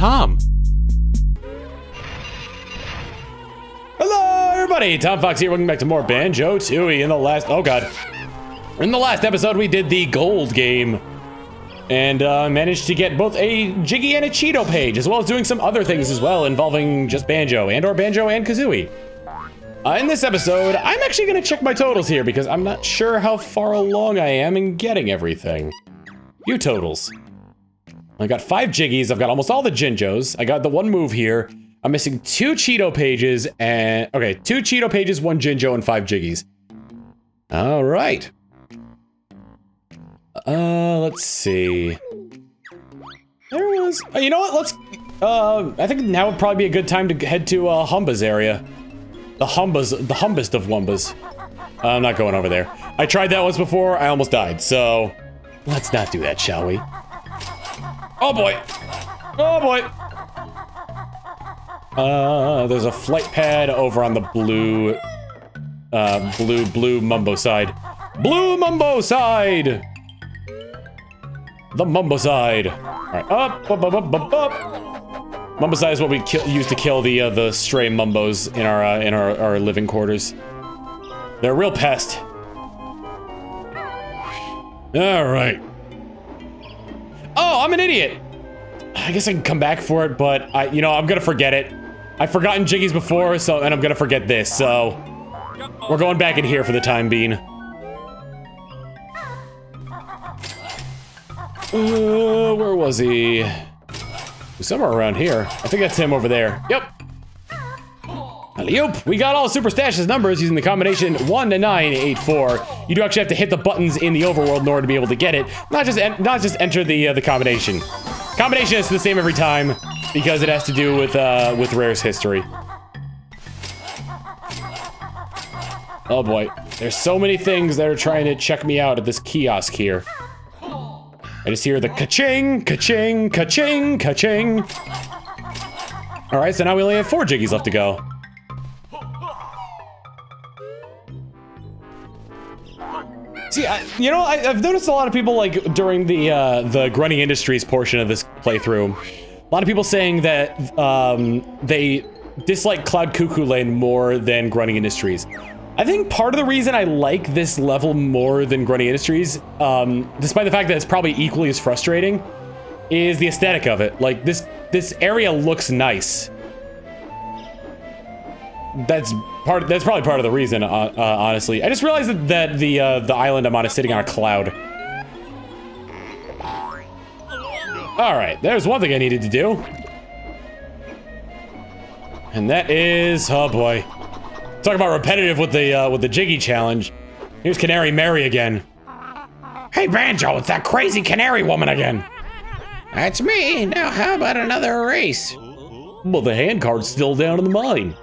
Tom. Hello, everybody. Tom Fawkes here. Welcome back to more Banjo Tooie. In the last, oh god, in the last episode, we did the gold game and uh, managed to get both a Jiggy and a Cheato page, as well as doing some other things as well involving just Banjo and or Banjo and Kazooie. Uh, in this episode, I'm actually gonna check my totals here because I'm not sure how far along I am in getting everything. You totals. I got five Jiggies, I've got almost all the Jinjos, I got the one move here, I'm missing two Cheato pages and, okay, two Cheato pages, one Jinjo, and five Jiggies. All right. Uh, let's see. There was, uh, you know what, let's, uh, I think now would probably be a good time to head to, uh, Humba's area. The Humbas, the Humbest of Wumbas. I'm not going over there. I tried that once before, I almost died, so let's not do that, shall we? Oh boy! Oh boy! Uh, there's a flight pad over on the blue, uh, blue, blue Mumbo side. Blue Mumbo side! The Mumbo side. Alright, up, up, up, up, up, up. Mumbo side is what we use to kill the uh, the stray Mumbos in our uh, in our, our living quarters. They're a real pest. Alright. Oh, I'm an idiot! I guess I can come back for it, but I, you know, I'm gonna forget it. I've forgotten Jiggies before, so, and I'm gonna forget this, so... We're going back in here for the time being. Uh, where was he? Somewhere around here. I think that's him over there. Yep. We got all Super Stash's numbers using the combination 1 to 9, 8, 4. You do actually have to hit the buttons in the overworld in order to be able to get it. Not just not just enter the uh, the combination. Combination is the same every time because it has to do with uh, with Rare's history. Oh boy, there's so many things that are trying to check me out at this kiosk here. I just hear the ka-ching, ka-ching, ka-ching, ka-ching. All right, so now we only have four Jiggies left to go. See, I, you know, I, have noticed a lot of people like during the uh, the Grunty Industries portion of this playthrough, a lot of people saying that um, they dislike Cloud Cuckooland more than Grunty Industries. I think part of the reason I like this level more than Grunty Industries, um, despite the fact that it's probably equally as frustrating, is the aesthetic of it. Like this this area looks nice. That's part. That's probably part of the reason. Uh, uh, honestly, I just realized that, that the uh, the island I'm on is sitting on a cloud. All right, there's one thing I needed to do, and that is, oh boy, talk about repetitive with the uh, with the Jiggy challenge. Here's Canary Mary again. Hey Banjo, it's that crazy canary woman again. That's me. Now how about another race? Well, the handcar's still down in the mine.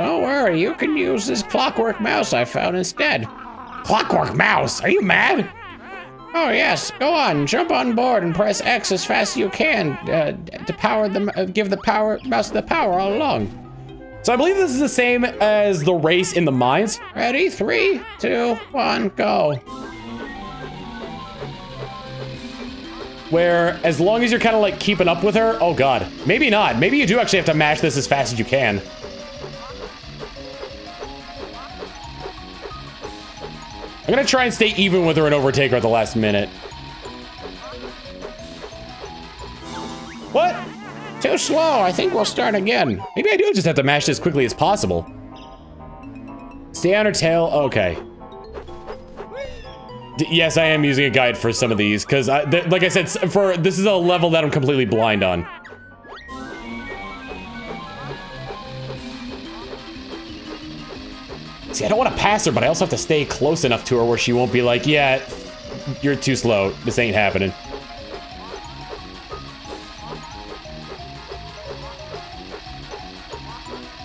Don't worry, you can use this clockwork mouse I found instead. Clockwork mouse? Are you mad? Oh yes, go on, jump on board and press X as fast as you can uh, to power the uh, give the power mouse the power all along. So I believe this is the same as the race in the mines. Ready? Three, two, one, go. Where as long as you're kind of like keeping up with her, oh god, maybe not. Maybe you do actually have to mash this as fast as you can. I'm gonna try and stay even with her and overtake her at the last minute. What? Too slow. I think we'll start again. Maybe I do just have to mash this as quickly as possible. Stay on her tail. Okay. D yes, I am using a guide for some of these because, like I said, for this is a level that I'm completely blind on. See, I don't want to pass her, but I also have to stay close enough to her where she won't be like, yeah, you're too slow. This ain't happening.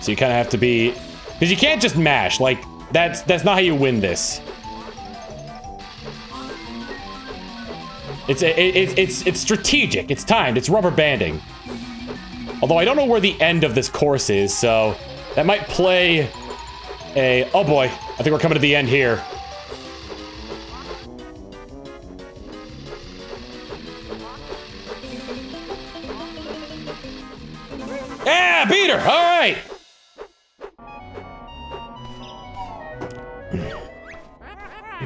So you kind of have to be... Because you can't just mash. Like, that's, that's not how you win this. It's, it, it, it's, it's strategic. It's timed. It's rubber banding. Although I don't know where the end of this course is, so that might play a... Oh boy, I think we're coming to the end here. Yeah, beat her. All right.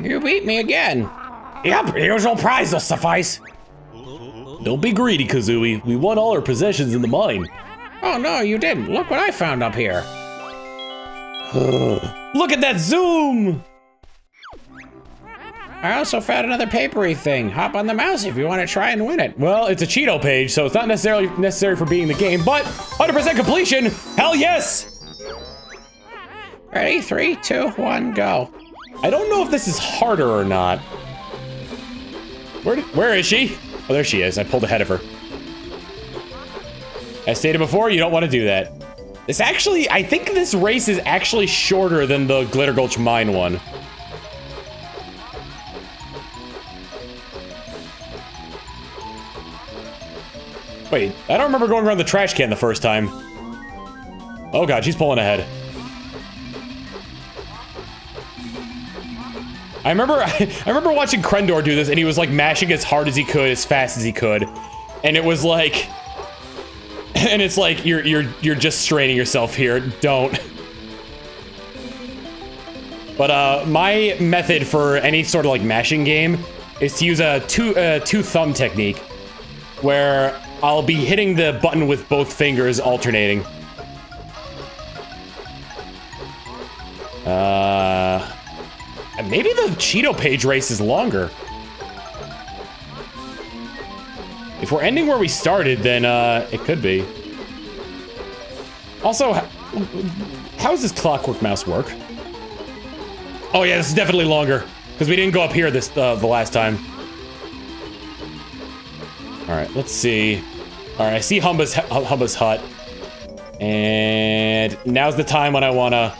You beat me again. Yep, the usual prize will suffice. Don't be greedy, Kazooie. We won all our possessions in the mine. Oh no, you didn't. Look what I found up here. Look at that zoom! I also found another papery thing. Hop on the mouse if you want to try and win it. Well, it's a Cheato page, so it's not necessarily necessary for being the game, but 100% completion, hell yes! Ready? Three, two, one, go. I don't know if this is harder or not. Where, where is she? Oh, there she is. I pulled ahead of her. As stated before, you don't want to do that. This actually, I think this race is actually shorter than the Glitter Gulch Mine one. Wait, I don't remember going around the trash can the first time. Oh god, she's pulling ahead. I remember I remember watching Krendor do this and he was like mashing as hard as he could, as fast as he could. And it was like and it's like you're you're you're just straining yourself here. Don't. But uh my method for any sort of like mashing game is to use a two uh, two thumb technique where I'll be hitting the button with both fingers alternating. Uh maybe the Cheato page race is longer. If we're ending where we started, then uh, it could be. Also, how does this clockwork mouse work? Oh yeah, this is definitely longer because we didn't go up here this uh, the last time. All right, let's see. All right, I see Humba's Humba's hut, and now's the time when I want to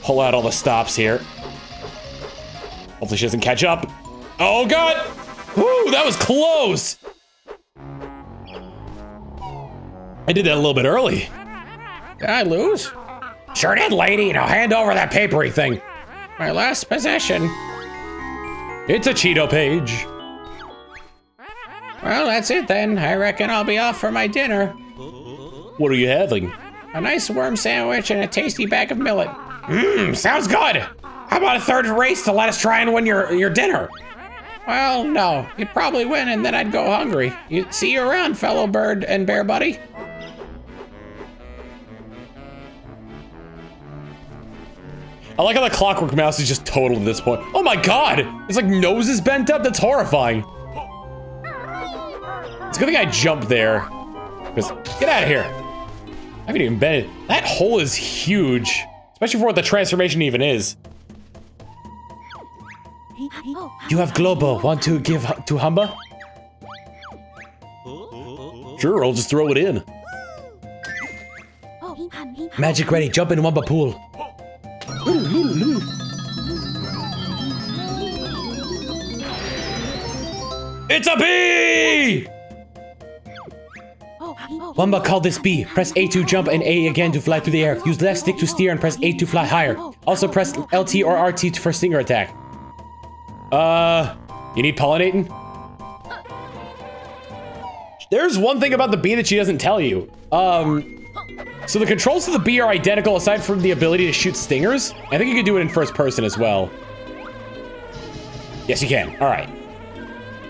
pull out all the stops here. Hopefully she doesn't catch up. Oh god! Woo, that was close! I did that a little bit early. Did I lose? Sure did, lady. Now hand over that papery thing. My last possession. It's a Cheato page. Well, that's it then. I reckon I'll be off for my dinner. What are you having? A nice worm sandwich and a tasty bag of millet. Mmm, sounds good. How about a third race to let us try and win your, your dinner? Well, no. You'd probably win and then I'd go hungry. You see you around, fellow bird and bear buddy. I like how the clockwork mouse is just total at this point. Oh my god! It's like nose is bent up? That's horrifying. It's a good thing I jumped there. Because, get out of here. I haven't even been That hole is huge. Especially for what the transformation even is. You have Glowbo. Want to give to Humba? Sure, I'll just throw it in. Magic ready. Jump in Wumba pool. It's a bee! Wumba called this B. Press A to jump and A again to fly through the air. Use left stick to steer and press A to fly higher. Also press LT or RT for stinger attack. Uh, you need pollinating? There's one thing about the bee that she doesn't tell you. Um, so the controls to the bee are identical aside from the ability to shoot stingers. I think you can do it in first person as well. Yes, you can. All right.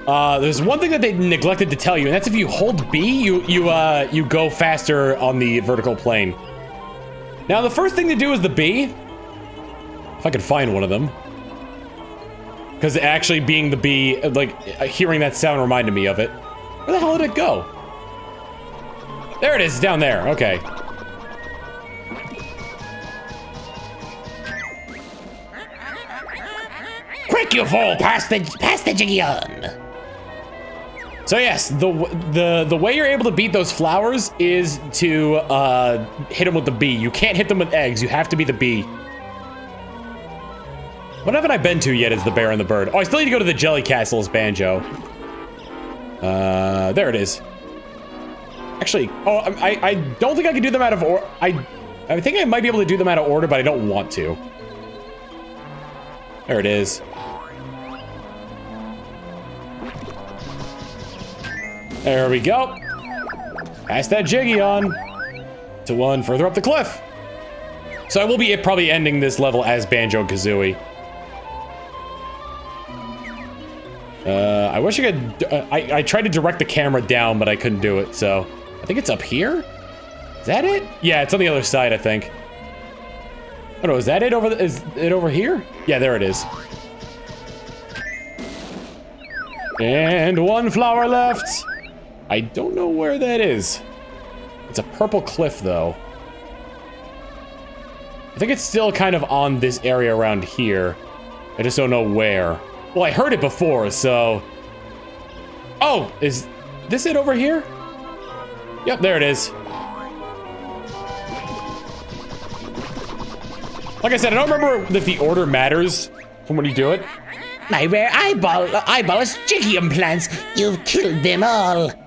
Uh, there's one thing that they neglected to tell you, and that's if you hold B, you you uh you go faster on the vertical plane. Now the first thing to do is the B. If I could find one of them. Because actually being the bee, like, hearing that sound reminded me of it. Where the hell did it go? There it is, down there. Okay. You fool! Pass the pass the jiggy on. So yes, the the the way you're able to beat those flowers is to uh, hit them with the bee. You can't hit them with eggs. You have to be the bee. What haven't I been to yet is the bear and the bird? Oh, I still need to go to the Jelly Castle as Banjo. Uh, there it is. Actually, oh, I, I don't think I can do them out of or I, I think I might be able to do them out of order, but I don't want to. There it is. There we go. Pass that Jiggy on. to one further up the cliff. So I will be probably ending this level as Banjo-Kazooie. Uh, I wish I could... Uh, I, I tried to direct the camera down, but I couldn't do it, so... I think it's up here? Is that it? Yeah, it's on the other side, I think. Oh no, is that it over the, is it over here? Yeah, there it is. And one flower left. I don't know where that is. It's a purple cliff, though. I think it's still kind of on this area around here. I just don't know where. Well, I heard it before, so... Oh, is this it over here? Yep, there it is. Like I said, I don't remember if the order matters from when you do it. My rare eyeball, eyeball is implants. You've killed them all.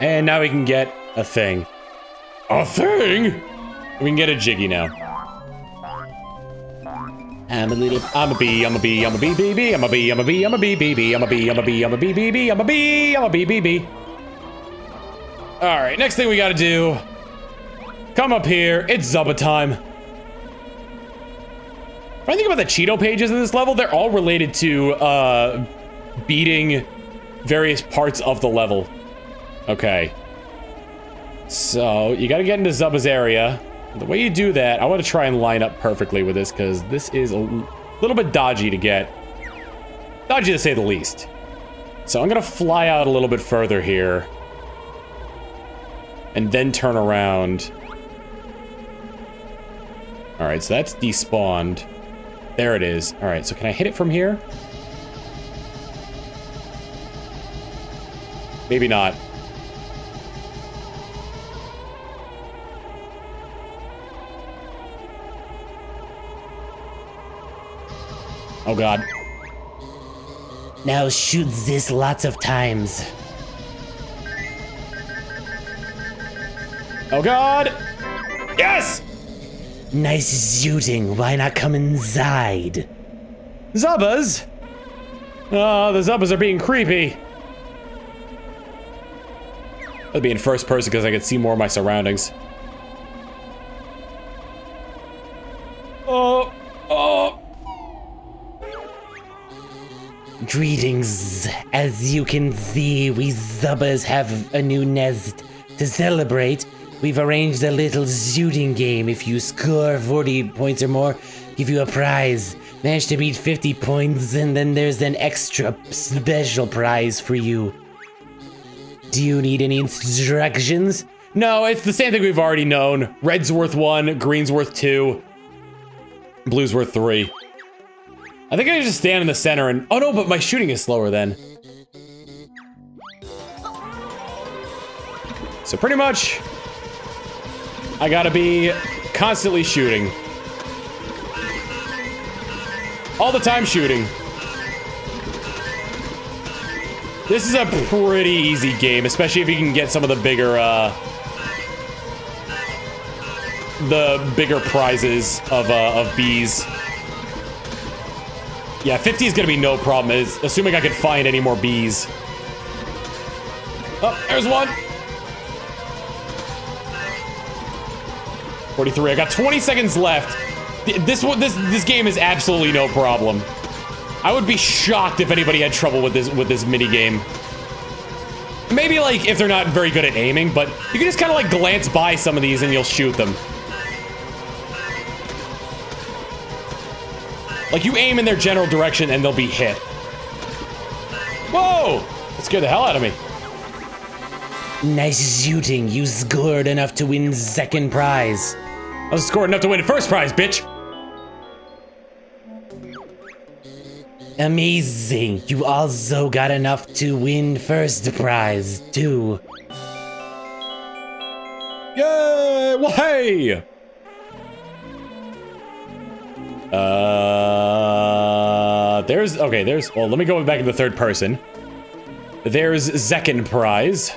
And now we can get a thing. A thing? We can get a Jiggy now. I'm a little. I'm a bee, I'm a bee, I'm a bee, bee, bee, I'm a bee, I'm a bee, I'm a bee, bee, bee, I'm a bee, I'm a bee, I'm a bee, bee, bee, I'm a bee, I'm a bee, bee, bee. All right, next thing we gotta do. Come up here, it's Zubba time. When I think about the Cheato pages in this level, they're all related to, uh, beating various parts of the level. Okay. So, you gotta get into Zubba's area. The way you do that, I want to try and line up perfectly with this, because this is a little bit dodgy to get. Dodgy to say the least. So I'm gonna fly out a little bit further here. And then turn around. Alright, so that's despawned. There it is. Alright, so can I hit it from here? Maybe not. Oh god. Now shoot this lots of times. Oh god! Yes! Nice shooting. Why not come inside? Zubbas! Oh, ah, the Zubbas are being creepy. I'd be in first person because I could see more of my surroundings. Oh, oh. Greetings. As you can see, we Zubbas have a new nest. To celebrate, we've arranged a little shooting game. If you score 40 points or more, give you a prize. Manage to beat 50 points, and then there's an extra special prize for you. Do you need any instructions? No, it's the same thing we've already known. Red's worth one, green's worth two, blue's worth three. I think I just stand in the center and- oh no, but my shooting is slower then. So pretty much, I gotta be constantly shooting. All the time shooting. This is a pretty easy game, especially if you can get some of the bigger, uh... The bigger prizes of, uh, of bees. Yeah, 50 is gonna be no problem, is assuming I can find any more bees. Oh, there's one! 43, I got 20 seconds left. This this this game is absolutely no problem. I would be shocked if anybody had trouble with this with this mini game. Maybe like if they're not very good at aiming, but you can just kind of like glance by some of these and you'll shoot them. Like you aim in their general direction and they'll be hit. Whoa! That scared the hell out of me. Nice shooting. You scored enough to win second prize. I was scored enough to win first prize, bitch. Amazing. You also got enough to win first prize, too. Yay! Well, hey! Uh, there's, okay, there's, well, let me go back into third person. There's Zekken prize.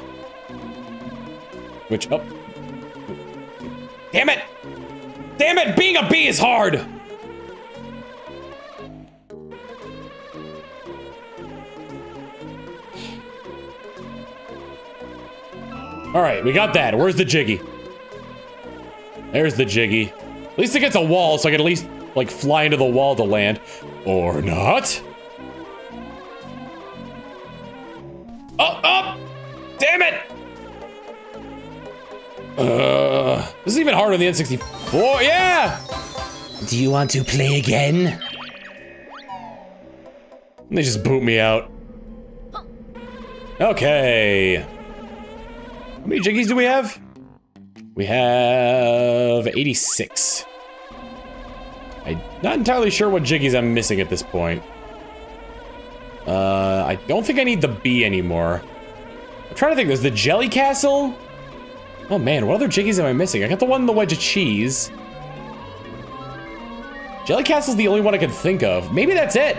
Which, oh. Damn it! Damn it, being a bee is hard! All right, we got that. Where's the Jiggy? There's the Jiggy. At least it gets a wall, so I can at least, like, fly into the wall to land. Or not. Oh, oh! Damn it! Uh, this is even harder than the N64. Yeah! Do you want to play again? They just boot me out. Okay. How many jiggies do we have? We have 86. Not entirely sure what jiggies I'm missing at this point. Uh, I don't think I need the B anymore. I'm trying to think, there's the Jelly Castle? Oh man, what other jiggies am I missing? I got the one in the wedge of cheese. Jelly Castle's the only one I can think of. Maybe that's it.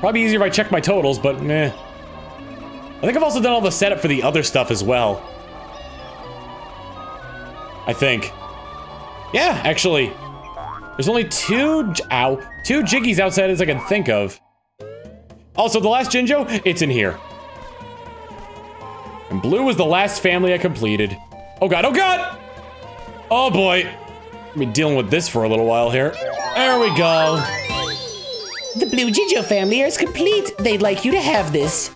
Probably easier if I check my totals, but meh. I think I've also done all the setup for the other stuff as well. I think. Yeah, actually. There's only two, ow, two Jiggies outside as I can think of. Also, the last Jinjo, it's in here. And blue was the last family I completed. Oh god, oh god! Oh boy. I'll be dealing with this for a little while here. There we go. The Blue Jinjo family is complete. They'd like you to have this.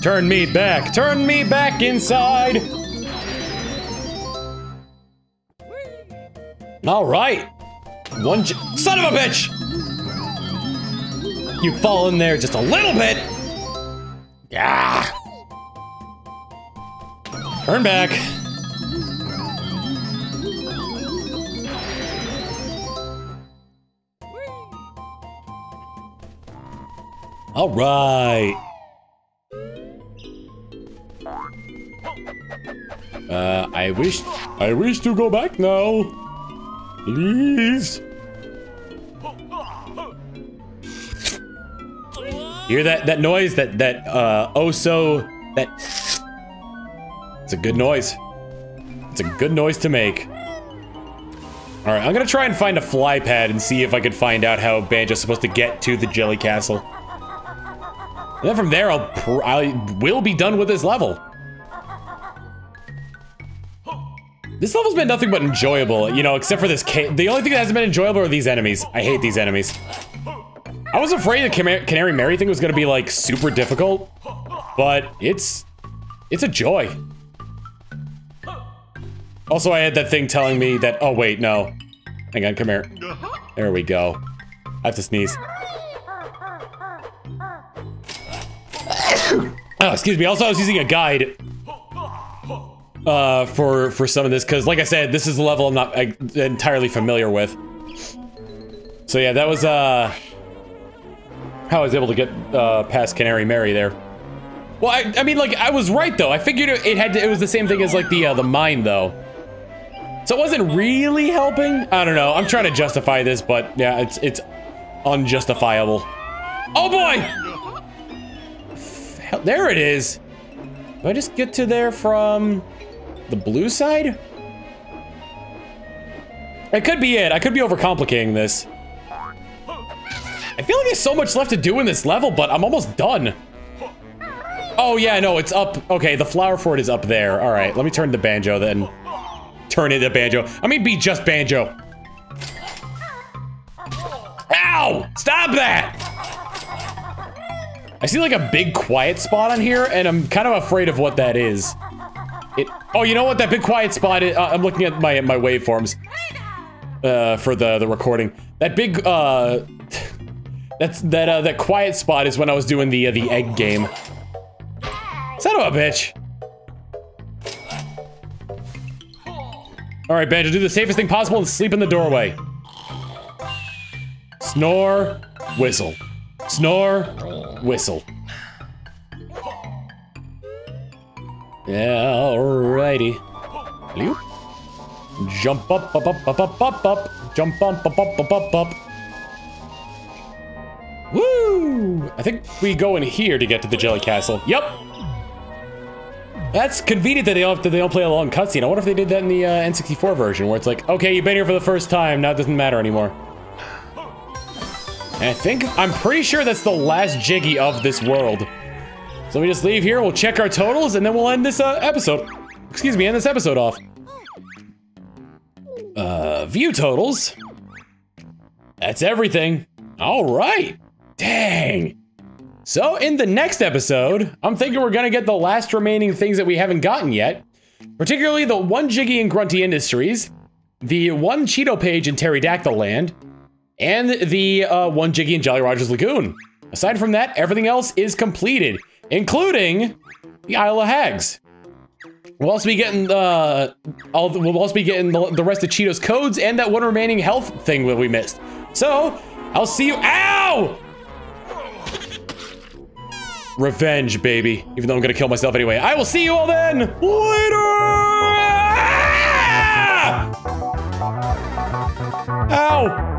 Turn me back, turn me back inside. All right. One son of a bitch. You fall in there just a little bit. Yeah. Turn back. All right. Uh, I wish, I wish to go back now. Please. Hear that, that noise? That, that, uh, oh so, that, it's a good noise. It's a good noise to make. All right, I'm gonna try and find a fly pad and see if I can find out how Banjo's supposed to get to the Jelly Castle. And then from there, I'll I will be done with this level. This level's been nothing but enjoyable, you know, except for this The only thing that hasn't been enjoyable are these enemies. I hate these enemies. I was afraid the Canary Mary thing was gonna be, like, super difficult, but it's... it's a joy. Also, I had that thing telling me that- oh wait, no. Hang on, come here. There we go. I have to sneeze. oh, excuse me. Also, I was using a guide uh, for for some of this because, like I said, this is a level I'm not I, entirely familiar with. So yeah, that was uh, how I was able to get uh, past Canary Mary there. Well, I, I mean, like I was right though. I figured it had to, it was the same thing as like the uh, the mine though. So it wasn't really helping. I don't know. I'm trying to justify this, but yeah, it's it's unjustifiable. Oh boy! There it is. Do I just get to there from the blue side? It could be it. I could be overcomplicating this. I feel like there's so much left to do in this level, but I'm almost done. Oh, yeah, no, it's up. Okay, the flower fort is up there. All right, let me turn the banjo then. Turn into banjo. I mean, be just banjo. Ow! Stop that! I see like a big quiet spot on here, and I'm kind of afraid of what that is. It. Oh, you know what? That big quiet spot. Is, uh, I'm looking at my my waveforms uh, for the the recording. That big uh, that's that uh, that quiet spot is when I was doing the uh, the egg game. Son of a bitch. All right, Banjo, do the safest thing possible and sleep in the doorway. Snore, whistle. Snore, whistle. Yeah, alrighty. Hello? Jump up, up, up, up, up, up, up. Jump up, up, up, up, up, up. Woo! I think we go in here to get to the Jelly Castle. Yep. That's convenient that they don't, that they don't play a long cutscene. I wonder if they did that in the uh, N64 version, where it's like, okay, you've been here for the first time, now it doesn't matter anymore. And I think, I'm pretty sure that's the last Jiggy of this world. So we just leave here, we'll check our totals, and then we'll end this uh, episode. Excuse me, end this episode off. Uh, view totals. That's everything. All right. Dang. So in the next episode, I'm thinking we're gonna get the last remaining things that we haven't gotten yet, particularly the one Jiggy and Grunty Industries, the one Cheato page in Terrydactyland, and the uh, one Jiggy and Jolly Rogers Lagoon. Aside from that, everything else is completed, including the Isle of Hags. We'll also be getting uh, all the, we'll also be getting the, the rest of Cheato's codes and that one remaining health thing that we missed. So I'll see you. Ow! Revenge, baby. Even though I'm gonna kill myself anyway. I will see you all then. Later. Ah! Ow!